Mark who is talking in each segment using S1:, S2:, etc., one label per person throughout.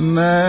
S1: Nah.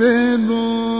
S1: sereno.